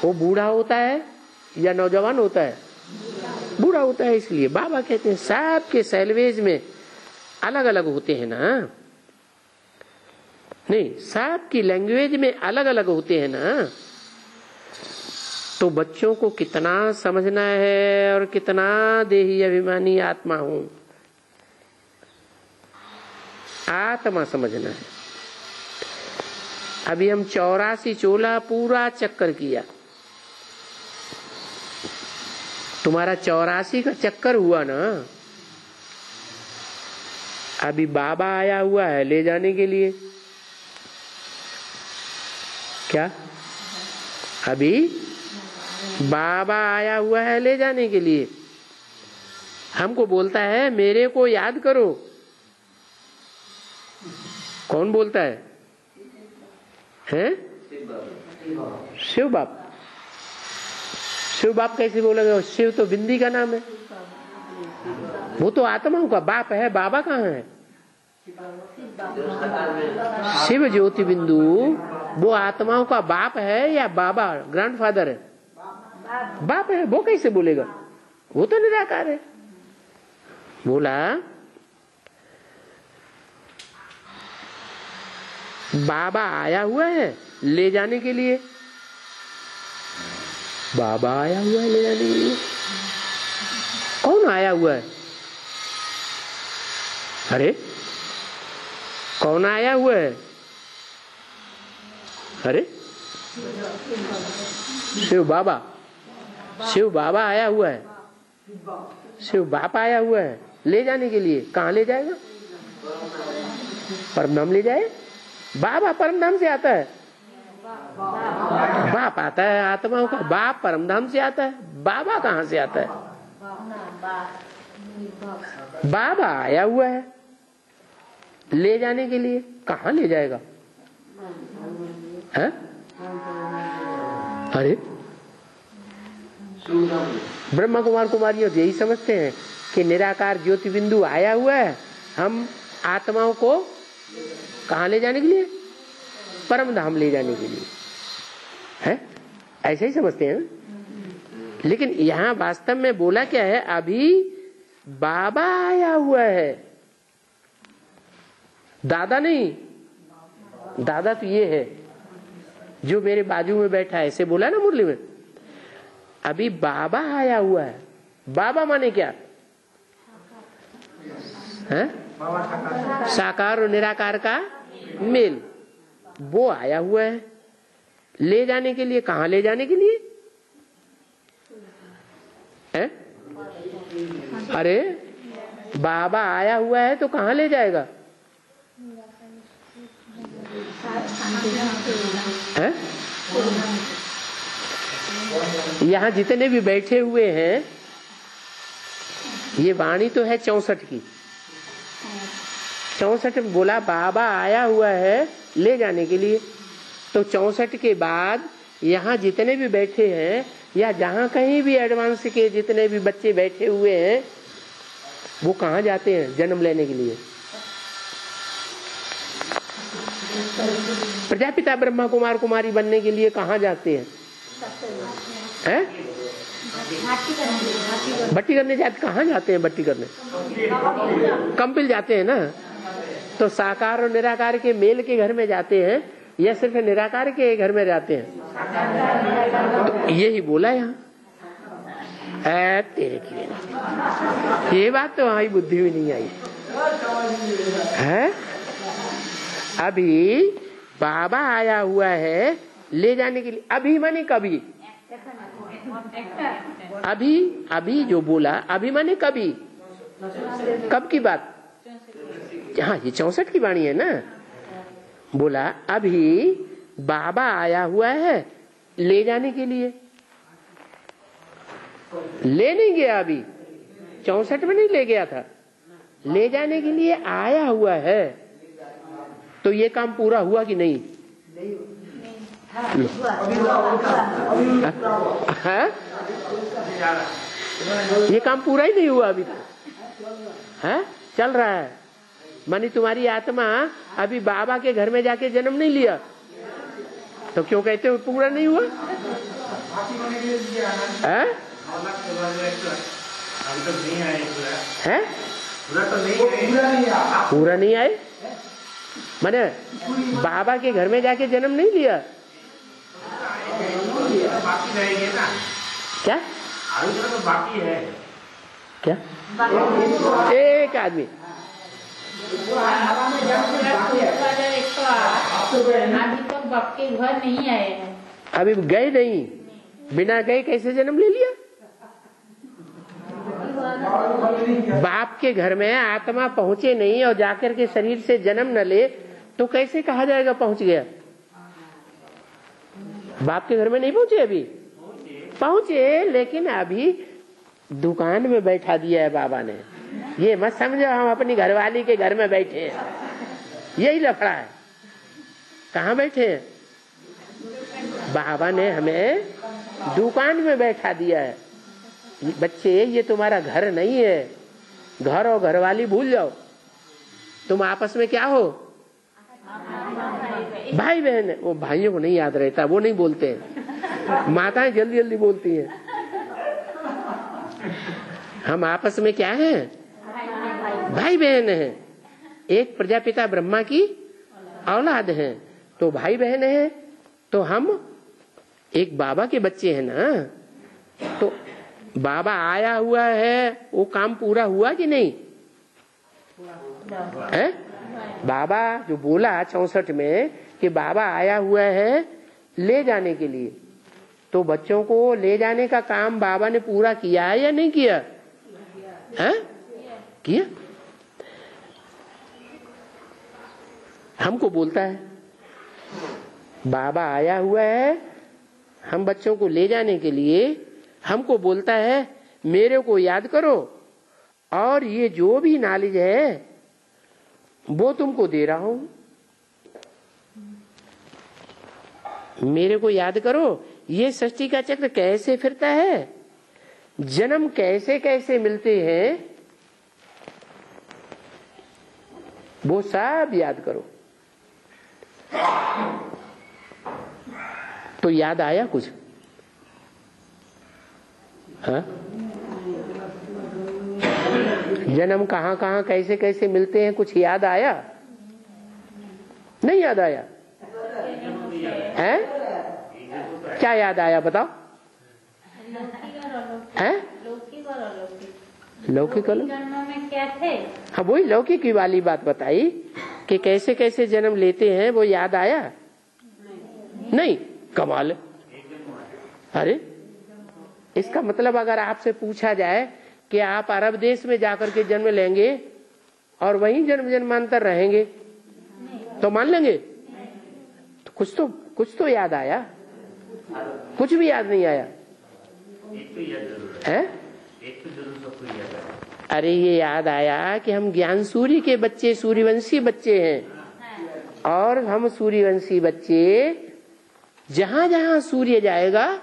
वो बूढ़ा होता है या नौजवान होता है? बूढ़ा होता है इसलिए। बाबा कहते हैं सब के सैलवेज में अलग अलग होते हैं ना। नहीं सब की लैंग्वेज में अलग अलग होते हैं ना। तो बच्चों को कितना समझना है और कितना देही अभिमानी आत्मा हूँ। आत्मा समझना है। अभी हम चौरासी चोला पूरा चक्कर किया। तुम्हारा चौरासी का चक्कर हुआ ना? अभी बाबा आया हुआ है, ले जाने के लिए। क्या? अभी बाबा आया हुआ है, ले जाने के लिए। हमको बोलता है, मेरे को याद करो। कौन बोलता है? हैं? शिव बाप शिव बाप कैसे बोलेगा? शिव तो बिंदी का नाम है। वो तो आत्माओं का बाप है। बाबा कहाँ है? शिव ज्योति बिंदु, वो आत्माओं का बाप है या बाबा? ग्रैंडफादर है। बाप है। वो कैसे बोलेगा? वो तो निराकार है। बोला बाबा आया हुआ है, ले जाने के लिए। बाबा आया हुआ है, ले जाने के लिए। कौन आया हुआ है? अरे, कौन आया हुआ है? अरे, शिव बाबा शिव बाबा आया हुआ है। शिव बाप आया हुआ है, ले जाने के लिए। कहा ले जाएगा? परम धाम ले जाए? बाबा परम धाम से आता है। बाप आता है आत्माओं का, बाप परम धाम से आता है। बाबा कहाँ से आता है? बाबा आया हुआ है। ले जाने के लिए कहाँ ले जाएगा? है? अरे। ब्रह्मा कुमार कुमारी यही समझते हैं कि निराकार ज्योति बिंदु आया हुआ है। हम आत्माओं को कहा ले जाने के लिए? परम धाम ले जाने के लिए। है? ऐसे ही समझते हैं लेकिन यहाँ वास्तव में बोला क्या है? अभी बाबा आया हुआ है। दादा नहीं। दादा तो ये है, जो मेरे बाजू में बैठा है। ऐसे बोला ना मुरली में? अभी बाबा आया हुआ है। बाबा माने क्या? है? साकार और निराकार का मेल। वो आया हुआ है। ले जाने के लिए कहा ले जाने के लिए? है? अरे, बाबा आया हुआ है तो कहा ले जाएगा? है? यहाँ जितने भी बैठे हुए हैं, ये वाणी तो है चौसठ की। चौसठ बोला, बाबा आया हुआ है ले जाने के लिए। तो चौसठ के बाद यहाँ जितने भी बैठे हैं या जहाँ कहीं भी एडवांस के जितने भी बच्चे बैठे हुए हैं, वो कहा जाते हैं जन्म लेने के लिए? प्रजापिता ब्रह्मा कुमार कुमारी बनने के लिए कहाँ जाते हैं? हैं? बट्टी करने जाते कहाँ जाते हैं बट्टी करने? कंपिल जाते हैं ना? तो साकार और निराकार के मेल के घर में जाते हैं या सिर्फ़ निराकार के घर में जाते हैं? तो यही बोला यहाँ। तेरे की। ये बात तो हमारी बुद्धि में नहीं आई। है? अभी बाबा आया हुआ है ले जाने के लिए। अभी माने कभी? अभी अभी जो बोला, अभी माने कभी? कब की बात? हाँ ये चौसठ की वाणी है ना? बोला, अभी बाबा आया हुआ है, ले जाने के लिए। ले नहीं गया अभी। चौसठ में नहीं ले गया था। ले जाने के लिए आया हुआ है। तो ये काम पूरा हुआ कि नहीं? है? ये काम पूरा ही नहीं हुआ अभी तक। है? चल रहा है। मानी, तुम्हारी आत्मा अभी बाबा के घर में जाके जन्म नहीं लिया। तो क्यों कहते हो पूरा नहीं हुआ? है? है? पूरा नहीं आए? मैंने, बाबा के घर में जाके जन्म नहीं लिया? क्या? बाकी है क्या? एक आदमी। अभी बाप के घर नहीं आए अभी गए नहीं। बिना गए कैसे जन्म ले लिया? बाप के घर में आत्मा पहुँचे नहीं और जाकर के शरीर से जन्म न ले तो कैसे कहा जाएगा पहुँच गया? बाप के घर में नहीं पहुँचे अभी? पहुँचे। लेकिन अभी दुकान में बैठा दिया है बाबा ने। ये मत समझो हम अपनी घरवाली के घर में बैठे हैं। यही लफड़ा है। कहा बैठे हैं? बाबा ने हमें दुकान में बैठा दिया है। बच्चे ये तुम्हारा घर नहीं है। घर और घरवाली भूल जाओ। तुम आपस में क्या हो? भाई बहन है। वो भाइयों को नहीं याद रहता, वो नहीं बोलते हैं। माताएँ जल्दी जल्दी बोलती हैं। हम आपस में क्या हैं? भाई बहन हैं। एक प्रजापिता ब्रह्मा की औलाद है। तो भाई बहन है तो हम एक बाबा के बच्चे हैं ना? तो बाबा आया हुआ है, वो काम पूरा हुआ कि नहीं? है? बाबा, जो बोला चौसठ में कि बाबा आया हुआ है ले जाने के लिए। तो बच्चों को ले जाने का काम बाबा ने पूरा किया है या नहीं किया? है? किया। हमको बोलता है, बाबा आया हुआ है हम बच्चों को ले जाने के लिए। हमको बोलता है, मेरे को याद करो, और ये जो भी नॉलेज है वो तुमको दे रहा हूँ। मेरे को याद करो, ये सृष्टि का चक्र कैसे फिरता है? जन्म कैसे कैसे मिलते हैं, वो सब याद करो। तो याद आया कुछ? हाँ? जन्म कहाँ कहाँ कैसे कैसे मिलते हैं कुछ याद आया? नहीं याद आया। है? क्या याद आया बताओ। है? लौकिक हाँ वही लौकिक वाली बात बताई कि कैसे कैसे जन्म लेते हैं वो याद आया? नहीं, नहीं कमाल। अरे इसका मतलब अगर आपसे पूछा जाए कि आप अरब देश में जाकर के जन्म लेंगे और वहीं जन्म जन्मांतर रहेंगे। तो मान लेंगे? तो कुछ तो कुछ तो याद आया। कुछ भी याद नहीं आया। है? है अरे ये याद आया कि हम ज्ञान सूर्य के बच्चे, सूर्यवंशी बच्चे हैं। और हम सूर्यवंशी बच्चे जहाँ जहाँ सूर्य जाएगा,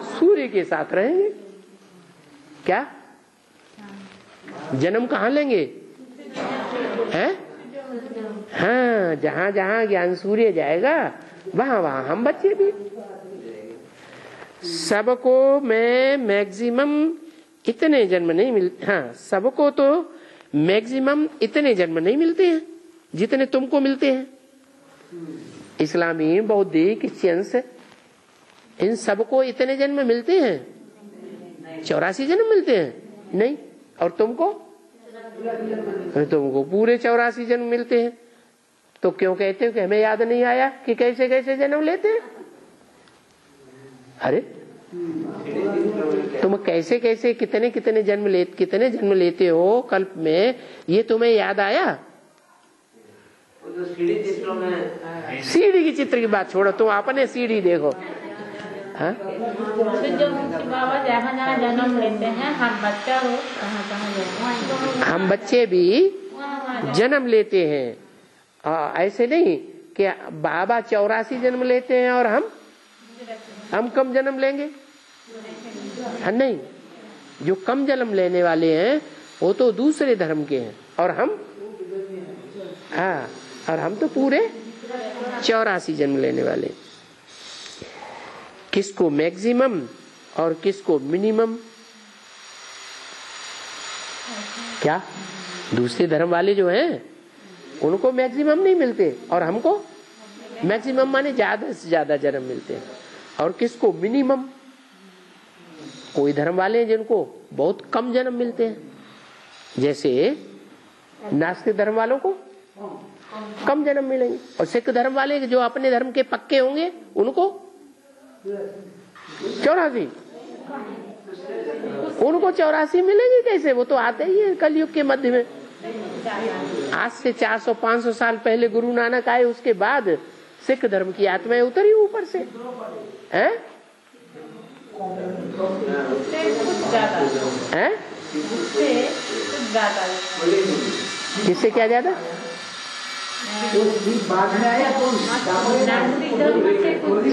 सूर्य के साथ रहेंगे। क्या? जन्म कहाँ लेंगे? हैं? हाँ जहाँ जहाँ ज्ञान सूर्य जाएगा, वहाँ वहाँ हम बच्चे भी। सबको मैं मैक्सिमम इतने जन्म नहीं मिलते हाँ सबको तो मैक्सिमम इतने जन्म नहीं मिलते हैं, जितने तुमको मिलते हैं। इस्लामी बौद्धि क्रिश्चियंस इन सबको इतने जन्म मिलते हैं? चौरासी जन्म मिलते हैं? नहीं। और तुमको? तुमको पूरे चौरासी जन्म मिलते हैं। तो क्यों कहते हो कि हमें याद नहीं आया कि कैसे कैसे जन्म लेते हैं? अरे तुम कैसे कैसे कितने कितने जन्म ले कितने जन्म लेते हो कल्प में? ये तुम्हें याद आया? सीढ़ी चित्रों सीढ़ी की चित्र की बात छोड़ो तुम अपने सीढ़ी देखो। हाँ? तो हैं हम बच्चा हो जन्म हम बच्चे भी जन्म लेते हैं। आ, ऐसे नहीं कि बाबा चौरासी जन्म लेते हैं और हम हम कम जन्म लेंगे? हाँ नहीं। जो कम जन्म लेने वाले हैं वो तो दूसरे धर्म के हैं। और हम? हाँ और हम तो पूरे चौरासी जन्म लेने वाले किसको मैक्सिमम और किसको मिनिमम? क्या? दूसरे धर्म वाले जो हैं, उनको मैक्सिमम नहीं मिलते। और हमको? मैक्सिमम माने ज़्यादा से ज़्यादा जन्म मिलते हैं। और किसको मिनिमम? कोई धर्म वाले हैं जिनको बहुत कम जन्म मिलते हैं। जैसे नास्तिक धर्म वालों को कम जन्म मिलेंगे। और सिख धर्म वाले जो अपने धर्म के पक्के होंगे, उनको चौरासी। उनको चौरासी मिलेगी कैसे? वो तो आते ही है कलयुग के मध्य में। आज से 400-500 साल पहले गुरु नानक आए उसके बाद सिख धर्म की आत्माएँ उतरी ऊपर से। हैं? उससे कुछ ज़्यादा हैं? उससे कुछ ज़्यादा। किससे क्या ज़्यादा?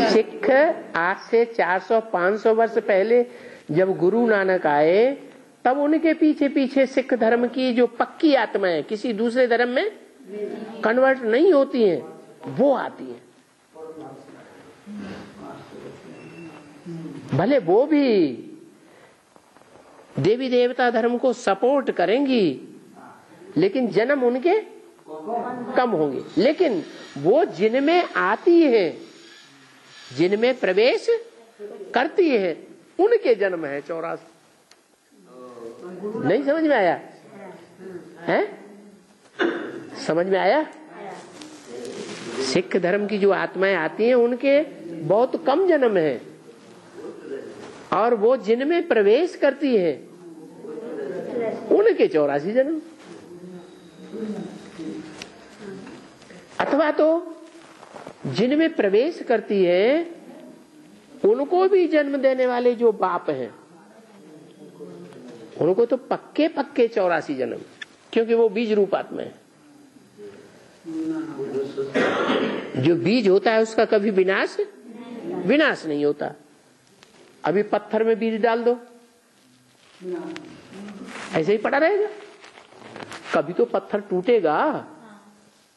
सिख आज से 400-500 वर्ष पहले जब गुरु नानक आए, तब उनके पीछे पीछे सिख धर्म की जो पक्की आत्माएँ किसी दूसरे धर्म में कन्वर्ट नहीं होती हैं, वो आती हैं। भले वो भी देवी देवता धर्म को सपोर्ट करेंगी, लेकिन जन्म उनके कम होंगे। लेकिन वो जिनमें आती है, जिनमें प्रवेश करती है, उनके जन्म है चौरासी। नहीं समझ में आया? है? समझ में आया? सिख धर्म की जो आत्माएँ आती हैं, उनके बहुत कम जन्म है। और वो जिनमें प्रवेश करती है, उनके चौरासी जन्म। अथवा तो जिनमें प्रवेश करती है, उनको भी जन्म देने वाले जो बाप हैं, उनको तो पक्के पक्के चौरासी जन्म, क्योंकि वो बीज रूप आत्मा है। जो बीज होता है, उसका कभी विनाश? विनाश नहीं होता। अभी पत्थर में बीज डाल दो। ऐसे ही पड़ा रहेगा। कभी तो पत्थर टूटेगा।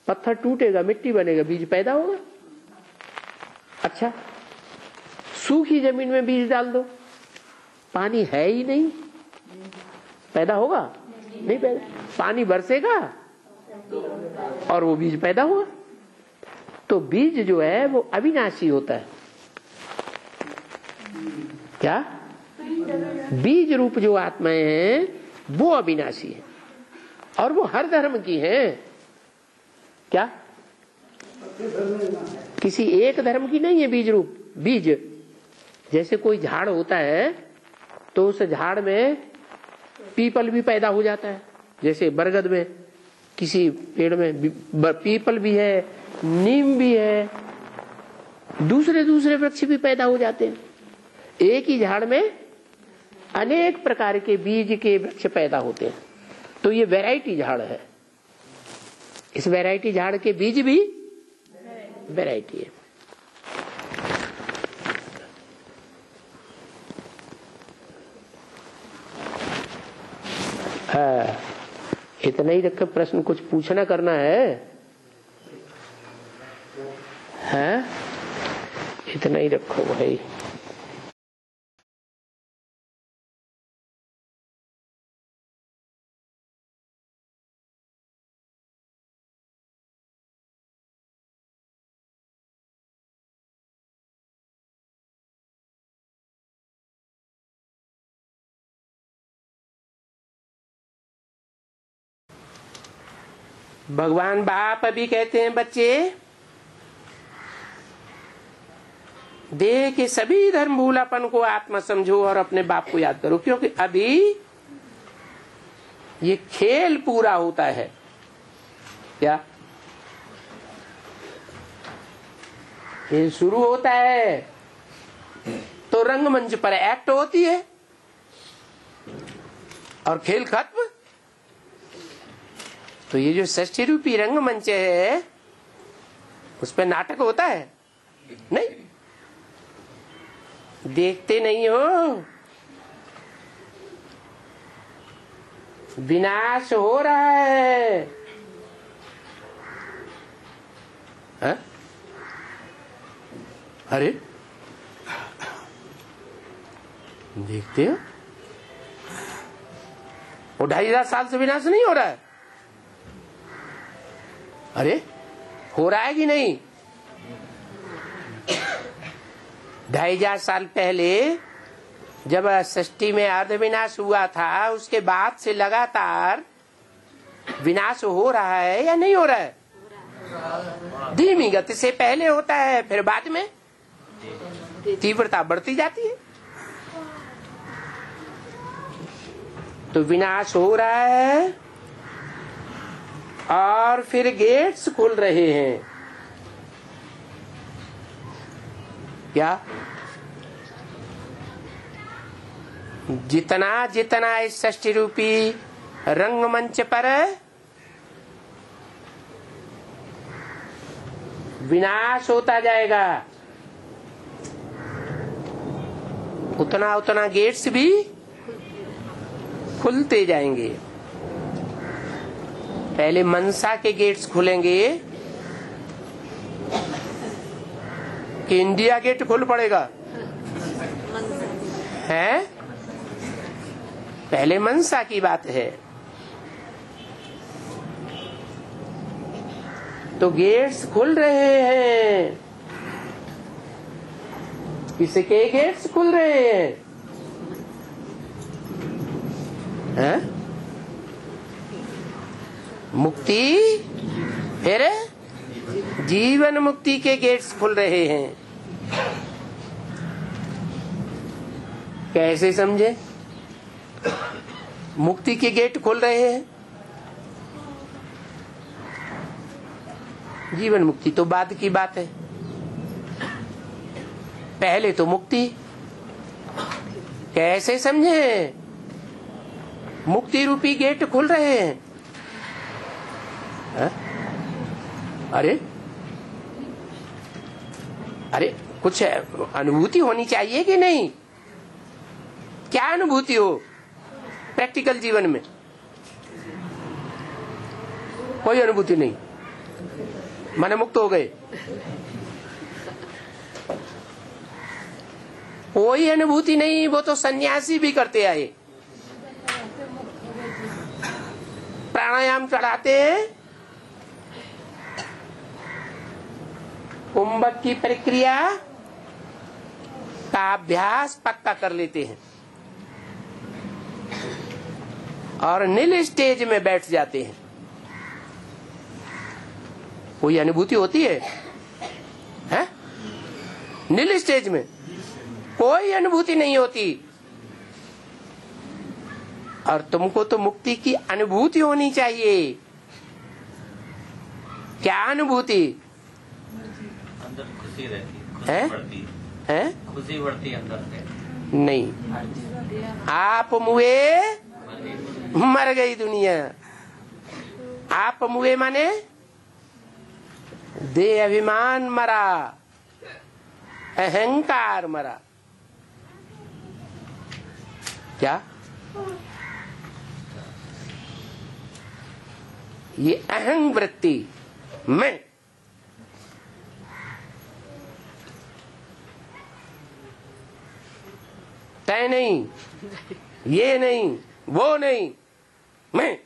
पत्थर टूटेगा, मिट्टी बनेगा, बीज पैदा होगा। अच्छा सूखी ज़मीन में बीज डाल दो। पानी है ही नहीं। पैदा होगा? नहीं पैदा। पानी बरसेगा? और वो बीज पैदा हुआ। तो बीज जो है, वो अविनाशी होता है। क्या? बीज रूप जो आत्माएँ हैं, वो अविनाशी है। और वो हर धर्म की हैं। क्या? किसी एक धर्म की नहीं है बीज रूप, बीज। जैसे कोई झाड़ होता है तो उस झाड़ में पीपल भी पैदा हो जाता है। जैसे बरगद में किसी पेड़ में पीपल भी है, नीम भी है दूसरे दूसरे वृक्ष भी पैदा हो जाते हैं। एक ही झाड़ में अनेक प्रकार के बीज के वृक्ष पैदा होते हैं। तो ये वैरायटी झाड़ है। इस वैरायटी झाड़ के बीज भी वैरायटी है। हाँ, इतना ही रख प्रश्न कुछ पूछना करना है। हैं इतना ही रखो भाई। भगवान बाप अभी कहते हैं, बच्चे, देह के सभी धर्म भूलापन को आत्मा समझो और अपने बाप को याद करो, क्योंकि अभी ये खेल पूरा होता है। क्या? ये शुरू होता है तो रंगमंच पर एक्ट होती है, और खेल खत्म। तो ये जो षष्ठी रूपी रंगमंच है, उस पर नाटक होता है? नहीं। देखते नहीं हो। विनाश हो रहा है। हा? अरे। देखते हो? वो ढाई हज़ार साल से विनाश नहीं हो रहा है। अरे, हो रहा है कि नहीं? ढाई हज़ार साल पहले, जब षष्ठी में अर्ध विनाश हुआ था, उसके बाद से लगातार विनाश हो रहा है या नहीं हो रहा है? धीमी गति से पहले होता है, फिर बाद में तीव्रता बढ़ती जाती है। तो विनाश हो रहा है और फिर गेट्स खुल रहे हैं। क्या? जितना जितना इस षष्ठी रूपी रंगमंच पर विनाश होता जाएगा, उतना उतना गेट्स भी खुलते जाएँगे। पहले मनसा के गेट्स खुलेंगे। कि इंडिया गेट खुल पड़ेगा? है? पहले मनसा की बात है। तो गेट्स खुल रहे हैं। किसके गेट्स खुल रहे हैं? हैं? मुक्ति, फिर जीवन मुक्ति के गेट्स खुल रहे हैं। कैसे समझे? मुक्ति के गेट खोल रहे हैं। जीवन मुक्ति तो बाद की बात है। पहले तो मुक्ति। कैसे समझे? मुक्ति रूपी गेट खुल रहे हैं? अरे अरे, कुछ अनुभूति होनी चाहिए कि नहीं? क्या अनुभूति हो प्रैक्टिकल जीवन में? कोई अनुभूति नहीं। मन मुक्त हो गए। कोई अनुभूति नहीं, वो तो सन्यासी भी करते आए। प्राणायाम चढ़ाते हैं कुंभक की प्रक्रिया का अभ्यास पक्का कर लेते हैं। और नील स्टेज में बैठ जाते हैं। कोई अनुभूति होती है? हैं? नील स्टेज में कोई अनुभूति नहीं होती। और तुमको तो मुक्ति की अनुभूति होनी चाहिए। क्या अनुभूति? अंदर खुशी रहती है हैं? खुशी बढ़ती है। खुशी बढ़ती है अंदर से। नहीं। आप मुए मर गई दुनिया। आप मुए माने? दे अभिमान मरा अहंकार मरा। क्या? ये अहंग वृत्ति मैं तय नहीं। ये नहीं वो नहीं। मैं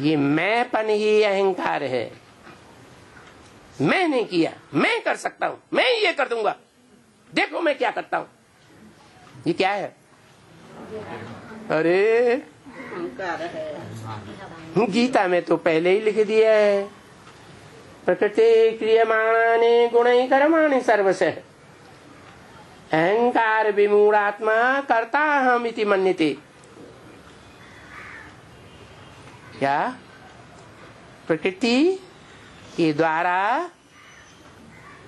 ये मैंपन ही अहंकार है। मैं नहीं किया मैं कर सकता हूँ मैं ये कर दूँगा। देखो मैं क्या करता हूँ। ये क्या है? अरे। गीता में तो पहले ही लिख दिया है। प्रकृति क्रियमाणाने गुण कर्माणि सर्वश। अहंकार विमूढ़ात्मा करता हम इति मन्यते। क्या प्रकृति के द्वारा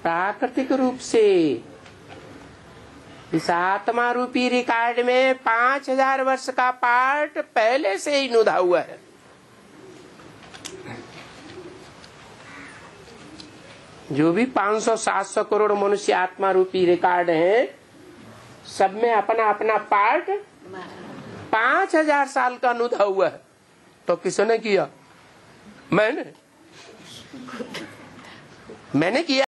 प्राकृतिक रूप से इस आत्मा रूपी रिकॉर्ड में पाँच हज़ार वर्ष का पार्ट पहले से ही नुदा हुआ है। जो भी 500-700 करोड़ मनुष्य आत्मा रूपी रिकॉर्ड है, सब में अपना अपना पार्ट पाँच हज़ार साल का अनुधा हुआ है। तो किसने किया? मैंने। मैंने किया।